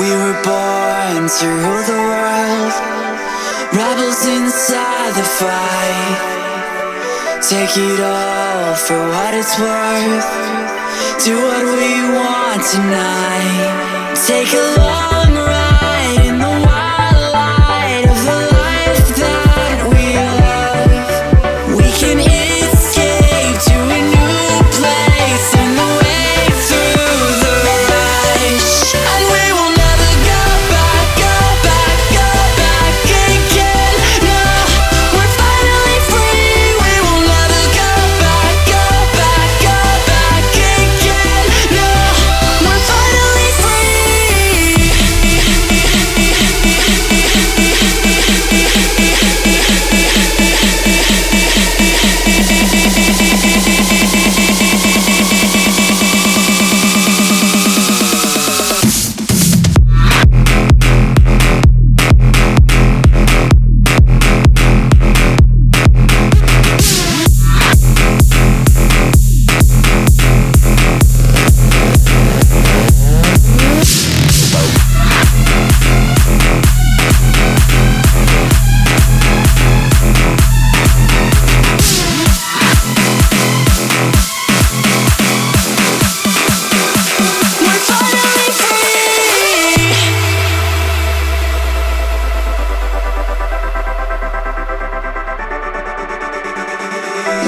We were born to rule the world, rebels inside the fight. Take it all for what it's worth. Do what we want tonight. Take a long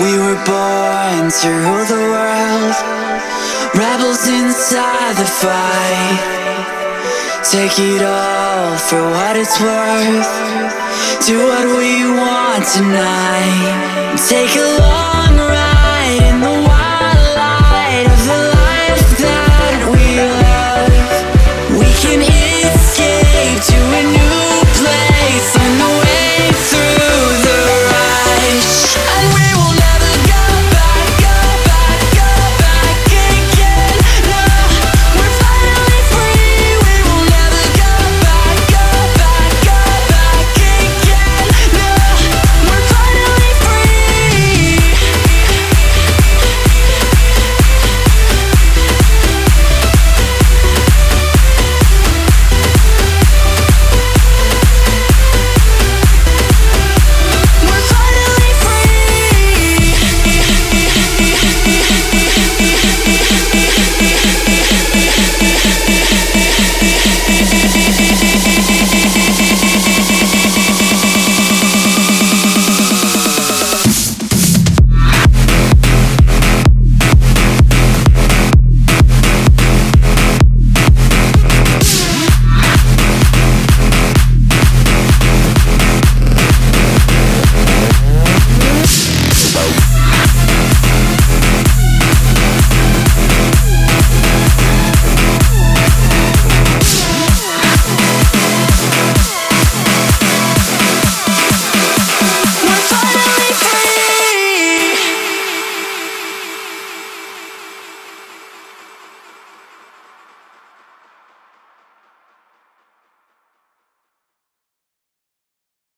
We were born to rule the world, rebels inside the fight. Take it all for what it's worth. Do what we want tonight. Take a long